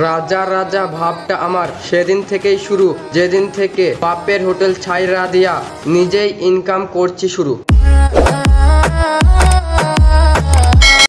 রাজা রাজা ভাবটা আমার। সেদিন থেকেই শুরু। যেদিন থেকে বাপের হোটেল ছাইরা দিয়া নিজেই ইনকাম করছি শুরু।